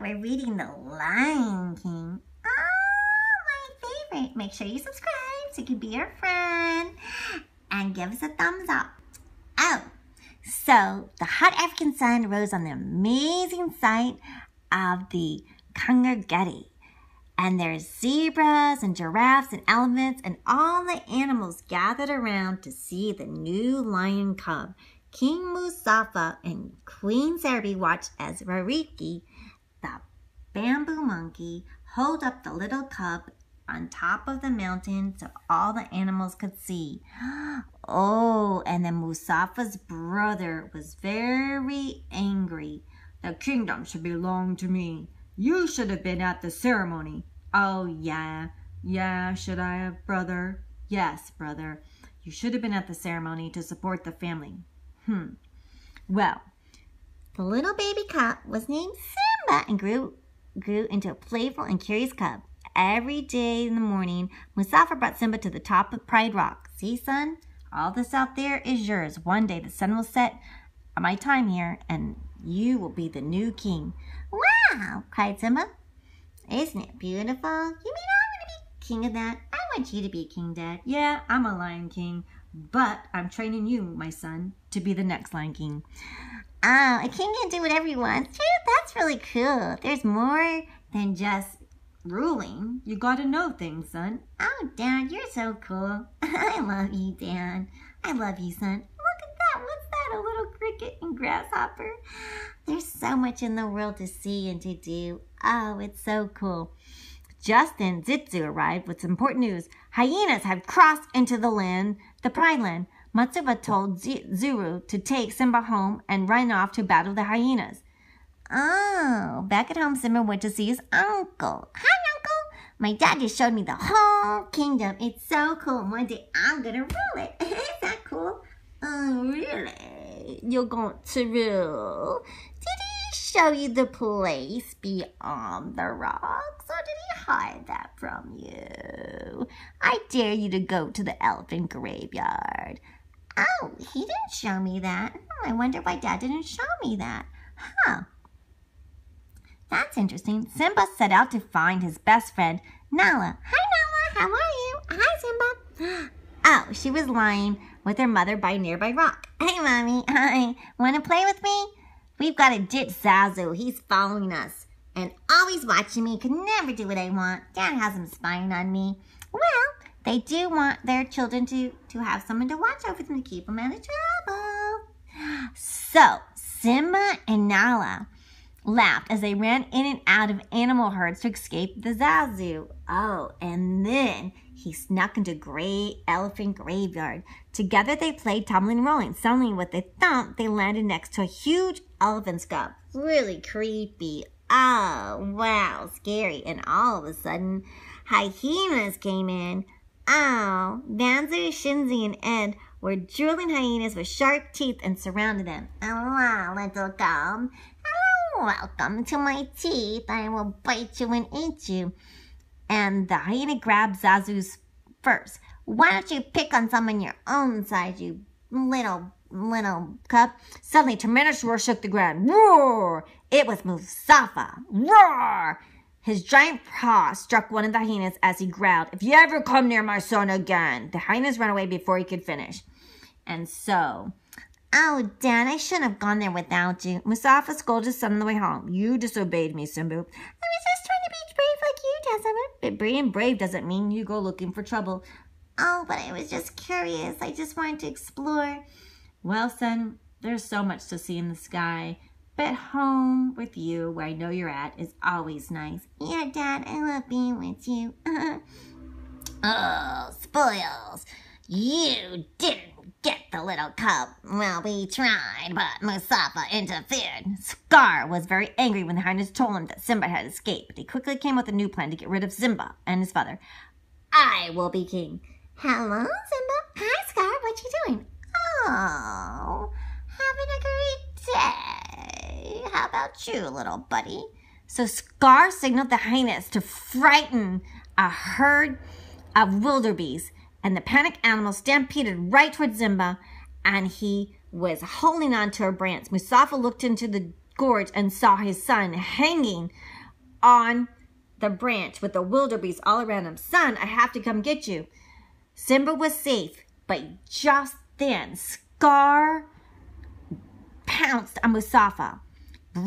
We're reading The Lion King. Oh, my favorite. Make sure you subscribe so you can be our friend and give us a thumbs up. Oh, so the hot African sun rose on the amazing sight of the Kangageti. And there's zebras and giraffes and elephants and all the animals gathered around to see the new lion cub. King Mustafa and Queen Serbi watched as Rariki, bamboo monkey, hold up the little cub on top of the mountain so all the animals could see. Oh, and then Mustafa's brother was very angry. The kingdom should belong to me. You should have been at the ceremony. Oh, yeah. Yeah, should I have, brother? Yes, brother. You should have been at the ceremony to support the family. Hmm. Well, the little baby cub was named Simba and grew grew into a playful and curious cub. Every day in the morning, Mustafa brought Simba to the top of Pride Rock. See, son? All this out there is yours. One day the sun will set on my time here, and you will be the new king. Wow! cried Simba. Isn't it beautiful? You mean I'm to be king of that? I want you to be king, Dad. Yeah, I'm a lion king, but I'm training you, my son, to be the next lion king. Oh, a king can do whatever he wants. That's really cool. There's more than just ruling. You gotta know things, son. Oh, Dad, you're so cool. I love you, Dad. I love you, son. Look at that. What's that? A little cricket and grasshopper? There's so much in the world to see and to do. Oh, it's so cool. Just then, Zitzu arrived with some important news. Hyenas have crossed into the land, the Pride Land. Matsuba told Zuru to take Simba home and run off to battle the hyenas. Oh, back at home, Simba went to see his uncle. Hi, uncle. My dad just showed me the whole kingdom. It's so cool. One day I'm gonna rule it. Is that cool? Oh, really? You're going to rule? Did he show you the place beyond the he hide that from you? I dare you to go to the elephant graveyard. Oh, he didn't show me that. I wonder why Dad didn't show me that. Huh. That's interesting. Simba set out to find his best friend, Nala. Hi, Nala. How are you? Hi, Simba. Oh, she was lying with her mother by nearby rock. Hey, Mommy. Hi. Want to play with me? We've got a Jit Zazu. He's following us and always watching me. Could never do what I want. Dad has them spying on me. Well, they do want their children to, to have someone to watch over them to keep them out of trouble. So, Simba and Nala laughed as they ran in and out of animal herds to escape the Zazu. Oh, and then he snuck into Gray Elephant Graveyard. Together they played tumbling and rolling. Suddenly, with a thump, they landed next to a huge elephant skull. Really creepy. Oh, wow, scary. And all of a sudden, hyenas came in. Oh, Banzu, Shenzi, and Ed were drooling hyenas with sharp teeth and surrounded them. Hello, little cub. Hello, welcome to my teeth. I will bite you and eat you. And the hyena grabbed Zazu's first. Why don't you pick on someone your own size, you little, little cub? Suddenly, tremendous roar shook the ground. Roar! It was Mustafa. Roar! His giant paw struck one of the hyenas as he growled, If you ever come near my son again. The hyenas ran away before he could finish. And so, Oh, Dad, I shouldn't have gone there without you. Mustafa scolded his son on the way home. You disobeyed me, Simbu. I was just trying to be brave like you, Tessima. But being brave doesn't mean you go looking for trouble. Oh, but I was just curious. I just wanted to explore. Well, son, there's so much to see in the sky. But home with you, where I know you're at, is always nice. Yeah, Dad, I love being with you. oh, spoils. You didn't get the little cub. Well, we tried, but Mustafa interfered. Scar was very angry when the hyenas told him that Simba had escaped. He quickly came up with a new plan to get rid of Simba and his father. I will be king. Hello, Simba. Hi, Scar. What you doing? Oh, having a great day. How about you, little buddy? So Scar signaled the hyenas to frighten a herd of wildebeest and the panicked animal stampeded right towards Simba, and he was holding on to a branch. Mustafa looked into the gorge and saw his son hanging on the branch with the wildebeest all around him. Son, I have to come get you. Simba was safe, but just then Scar pounced on Mustafa.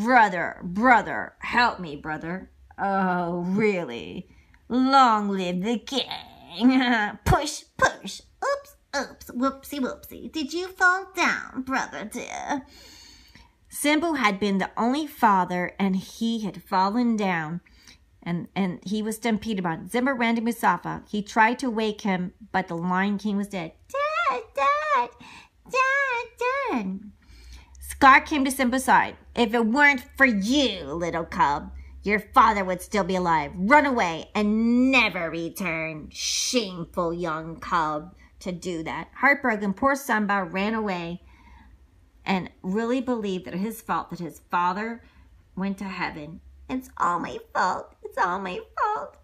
Brother, brother, help me, brother. Oh, really? Long live the king. push, push. Oops, oops, whoopsie, whoopsie. Did you fall down, brother dear? Simba had been the only father, and he had fallen down. And, and he was stampeded on. Simba ran to Mustafa. He tried to wake him, but the Lion King was dead. Dad, Dad, Dad, Dad. Scar came to Simba's side. If it weren't for you, little cub, your father would still be alive. Run away and never return. Shameful young cub to do that. Heartbroken, poor Simba ran away and really believed that it was his fault that his father went to heaven. It's all my fault. It's all my fault.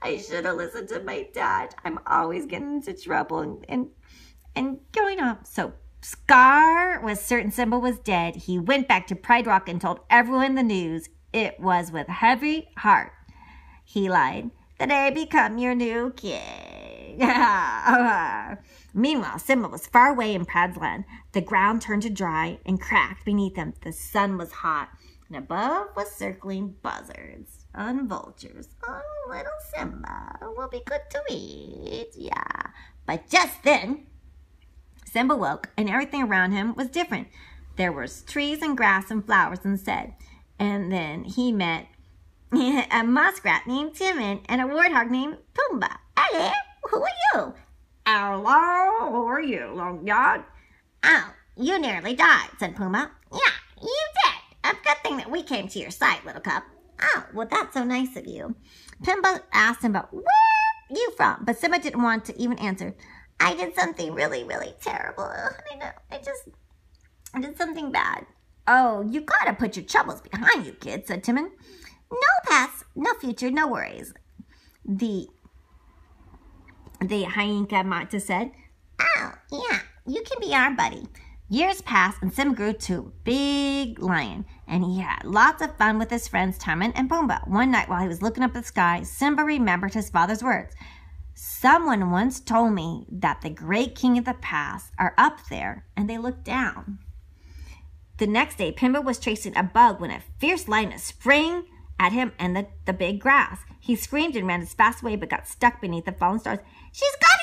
I should have listened to my dad. I'm always getting into trouble and and, and going up. So Scar was certain Simba was dead. He went back to Pride Rock and told everyone the news. It was with heavy heart. He lied that I become your new king. Meanwhile, Simba was far away in Prad's land. The ground turned to dry and cracked beneath him. The sun was hot, and above was circling buzzards and vultures. Oh, little Simba will be good to eat, yeah. But just then, Simba woke, and everything around him was different. There was trees and grass and flowers instead. And then he met a muskrat named Timon and a warthog named Pumbaa. Hello, who are you? Hello, who are you, long dog? Oh, you nearly died, said Pumbaa. Yeah, you did. A good thing that we came to your side, little cub. Oh, well, that's so nice of you. Pumbaa asked him about where you from, but Simba didn't want to even answer. I did something really, really terrible. I know. I just I did something bad. Oh, you gotta put your troubles behind you, kid, said Timon. No past, no future, no worries. The the hyena Mata said. Oh, yeah, you can be our buddy. Years passed and Sim grew to a big lion, and he had lots of fun with his friends Timon and Pumbaa. One night while he was looking up at the sky, Simba remembered his father's words. Someone once told me that the great king of the past are up there and they look down. The next day, Pumbaa was chasing a bug when a fierce lioness sprang at him and the, the big grass. He screamed and ran as fast away but got stuck beneath the fallen stars. She's got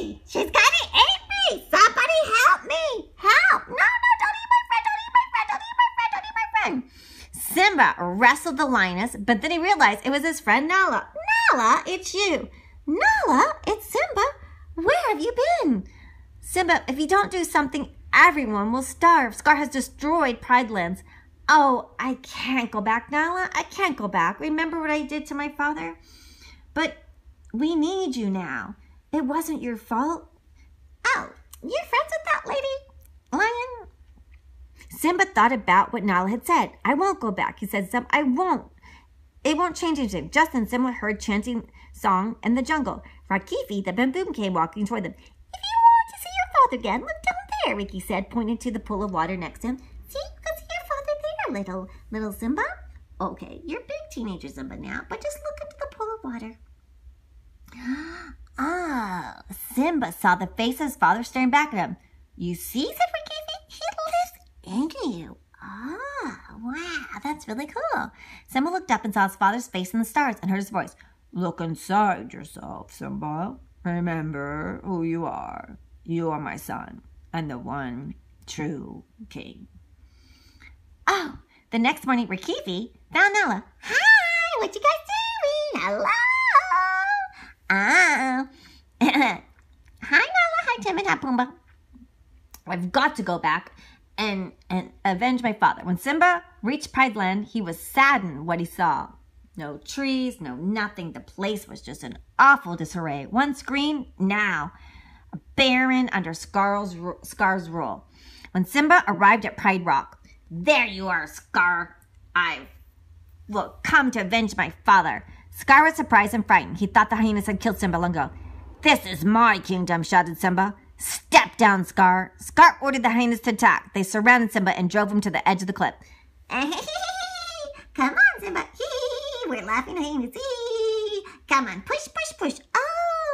me! She's got me! Somebody help me! Help! No, no, don't eat my friend! Don't eat my friend! Don't eat my friend! Don't eat my friend! Simba wrestled the lioness, but then he realized it was his friend Nala. Nala, it's you. Nala, it's Simba. Where have you been? Simba, if you don't do something, everyone will starve. Scar has destroyed Pride Lands. Oh, I can't go back, Nala. I can't go back. Remember what I did to my father? But we need you now. It wasn't your fault. Oh, you're friends with that lady, Lion? Simba thought about what Nala had said. I won't go back, he said. Simba, I won't. It won't change anything. Just then, Simba heard chanting song in the jungle. Rakifi, the baboon, came walking toward them. If you want to see your father again, look down there, Ricky said, pointing to the pool of water next to him. See, you can see your father there, little, little Simba. Okay, you're big teenager Simba now, but just look into the pool of water. Ah, Simba saw the face of his father staring back at him. You see, said Rakifi, he lives in you. Ah, wow, that's really cool. Simba looked up and saw his father's face in the stars and heard his voice. Look inside yourself, Simba. Remember who you are. You are my son and the one true king. Oh, the next morning, Rakifi found Nala. Hi, what you guys doing? Hello. Oh. hi, Nala. Hi, Tim and Pumbaa. I've got to go back and, and avenge my father. When Simba reached Pride Land, he was saddened what he saw. No trees, no nothing. The place was just an awful disarray. One screen, now a barren under Scar's, Scar's rule. When Simba arrived at Pride Rock, there you are, Scar. I've will come to avenge my father. Scar was surprised and frightened. He thought the hyenas had killed Simba long ago. This is my kingdom, shouted Simba. Step down, Scar. Scar ordered the hyenas to attack. They surrounded Simba and drove him to the edge of the cliff. Come on, Simba. We're laughing him. Come on, push, push, push.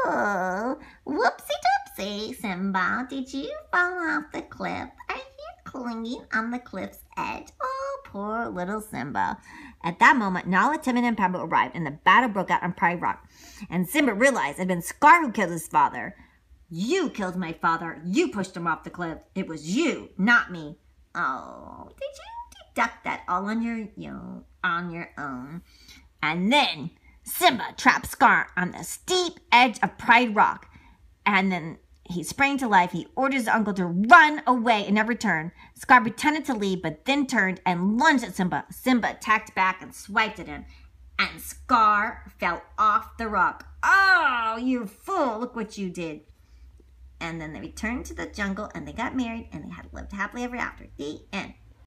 Oh, whoopsie doopsie. Simba, did you fall off the cliff? Are you clinging on the cliff's edge? Oh, poor little Simba. At that moment, Nala, Timon, and Pumbaa arrived, and the battle broke out on Pride Rock. And Simba realized it had been Scar who killed his father. You killed my father. You pushed him off the cliff. It was you, not me. Oh, did you deduct that all on your, you know, on your own? And then Simba trapped Scar on the steep edge of Pride Rock. And then he sprang to life. He ordered his uncle to run away and never return. Scar pretended to leave, but then turned and lunged at Simba. Simba attacked back and swiped at him. And Scar fell off the rock. Oh, you fool, look what you did. And then they returned to the jungle and they got married and they had lived happily ever after. The end.